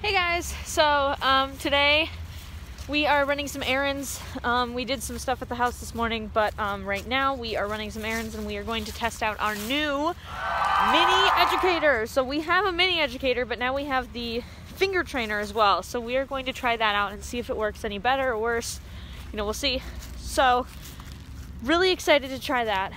Hey guys, so um, today we are running some errands. Um, we did some stuff at the house this morning, but um, right now we are running some errands and we are going to test out our new mini educator. So we have a mini educator, but now we have the finger trainer as well. So we are going to try that out and see if it works any better or worse. You know, we'll see. So, really excited to try that.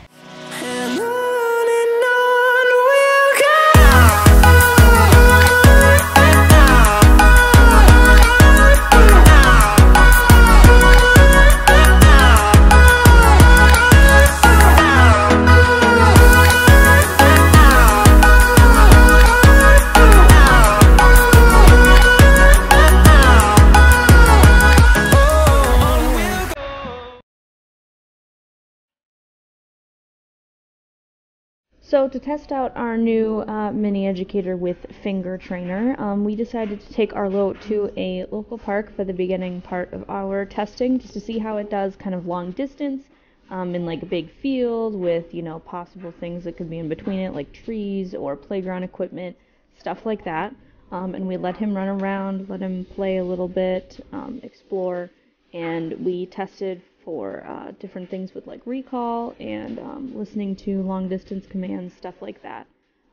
So to test out our new uh, mini educator with finger trainer, um, we decided to take Arlo to a local park for the beginning part of our testing, just to see how it does kind of long distance um, in like a big field with you know possible things that could be in between it, like trees or playground equipment, stuff like that. Um, and we let him run around, let him play a little bit, um, explore, and we tested for uh, different things with like recall and um, listening to long distance commands, stuff like that.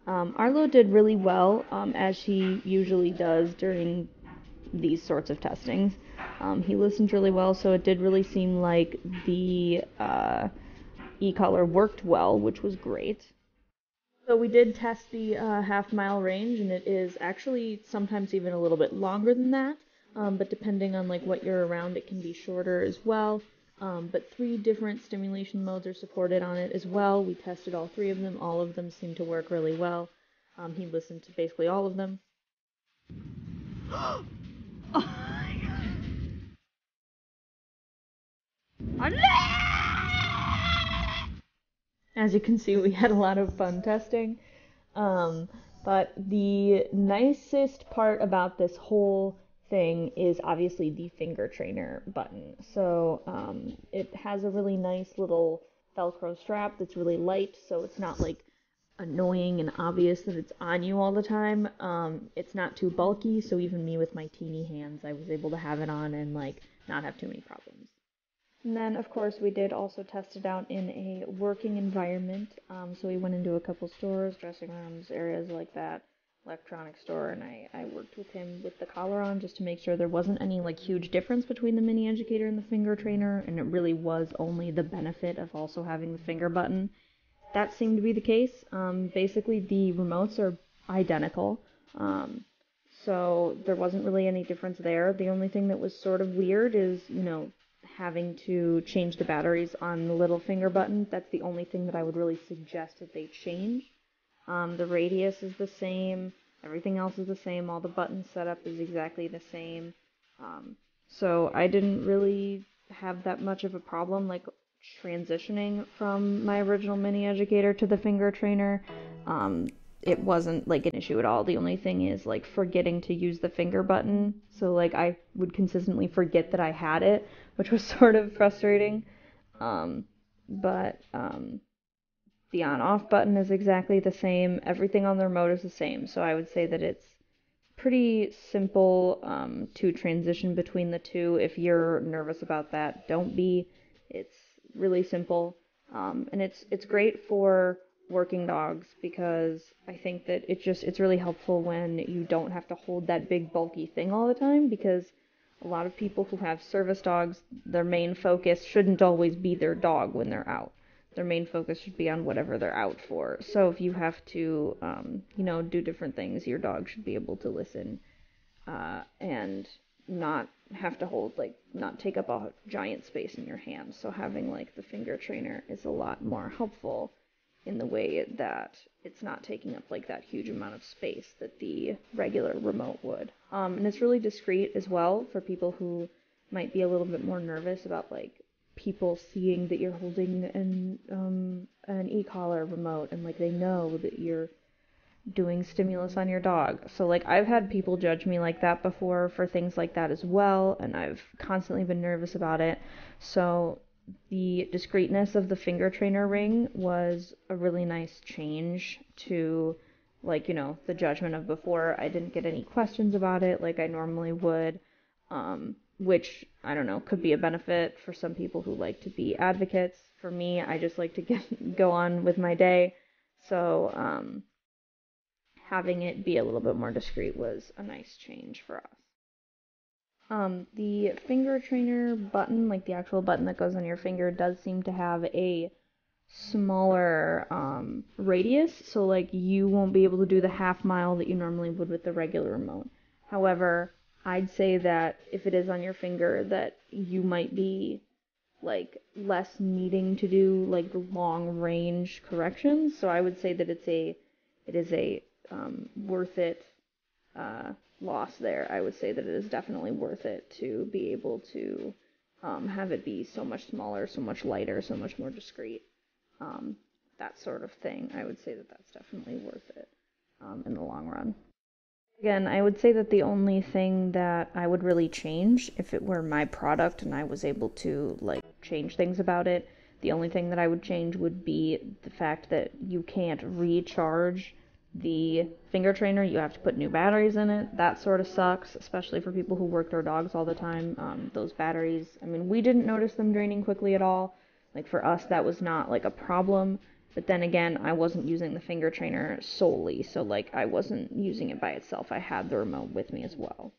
Um, Arlo did really well, um, as she usually does during these sorts of testings. Um, he listened really well, so it did really seem like the uh, e-collar worked well, which was great. So we did test the uh, half mile range, and it is actually sometimes even a little bit longer than that. Um, but depending on like what you're around, it can be shorter as well. Um, but three different stimulation modes are supported on it as well. We tested all three of them. All of them seem to work really well. Um, he listened to basically all of them. oh my god. As you can see, we had a lot of fun testing. Um, but the nicest part about this whole thing is obviously the finger trainer button. So um, it has a really nice little Velcro strap that's really light, so it's not like annoying and obvious that it's on you all the time. Um, it's not too bulky, so even me with my teeny hands, I was able to have it on and like not have too many problems. And then, of course, we did also test it out in a working environment. Um, so we went into a couple stores, dressing rooms, areas like that electronics store and I, I worked with him with the collar on just to make sure there wasn't any like huge difference between the mini educator and the finger trainer and it really was only the benefit of also having the finger button. That seemed to be the case. Um, basically the remotes are identical. Um, so there wasn't really any difference there. The only thing that was sort of weird is, you know, having to change the batteries on the little finger button. That's the only thing that I would really suggest that they change. Um, the radius is the same. Everything else is the same. All the button setup is exactly the same. Um, so I didn't really have that much of a problem like transitioning from my original mini educator to the finger trainer. Um, it wasn't like an issue at all. The only thing is like forgetting to use the finger button. So like I would consistently forget that I had it, which was sort of frustrating. Um, but um, the on off button is exactly the same. Everything on the remote is the same. So I would say that it's pretty simple um, to transition between the two. If you're nervous about that, don't be. It's really simple. Um, and it's it's great for working dogs because I think that it just it's really helpful when you don't have to hold that big bulky thing all the time because a lot of people who have service dogs, their main focus shouldn't always be their dog when they're out their main focus should be on whatever they're out for. So if you have to, um, you know, do different things, your dog should be able to listen uh, and not have to hold like not take up a giant space in your hand. So having like the finger trainer is a lot more helpful in the way that it's not taking up like that huge amount of space that the regular remote would. Um, and it's really discreet as well for people who might be a little bit more nervous about like people seeing that you're holding an um, an e-collar remote and like they know that you're doing stimulus on your dog. So like I've had people judge me like that before for things like that as well and I've constantly been nervous about it. So the discreetness of the finger trainer ring was a really nice change to like, you know, the judgment of before. I didn't get any questions about it like I normally would, um, which I don't know, could be a benefit for some people who like to be advocates. For me, I just like to get go on with my day. So, um, having it be a little bit more discreet was a nice change for us. Um, the finger trainer button, like the actual button that goes on your finger, does seem to have a smaller um, radius, so like you won't be able to do the half mile that you normally would with the regular remote. However, I'd say that if it is on your finger, that you might be like less needing to do like long range corrections. So I would say that it's a it is a um, worth it uh, loss there. I would say that it is definitely worth it to be able to um, have it be so much smaller, so much lighter, so much more discreet, um, that sort of thing. I would say that that's definitely worth it um, in the long run. Again, I would say that the only thing that I would really change if it were my product and I was able to like change things about it, the only thing that I would change would be the fact that you can't recharge the finger trainer, you have to put new batteries in it. That sort of sucks, especially for people who work their dogs all the time. Um, those batteries, I mean, we didn't notice them draining quickly at all. Like for us, that was not like a problem. But then again, I wasn't using the finger trainer solely, so like I wasn't using it by itself. I had the remote with me as well.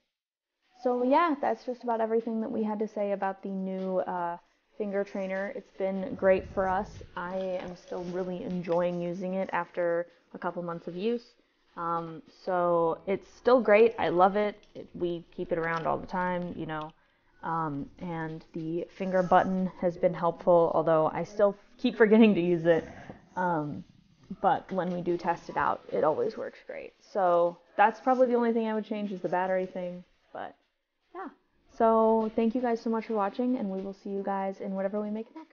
So yeah, that's just about everything that we had to say about the new uh, finger trainer. It's been great for us. I am still really enjoying using it after a couple months of use. Um, so it's still great. I love it. it. We keep it around all the time, you know. Um, and the finger button has been helpful, although I still keep forgetting to use it. Um, but when we do test it out, it always works great. So that's probably the only thing I would change is the battery thing. But yeah. So thank you guys so much for watching, and we will see you guys in whatever we make next.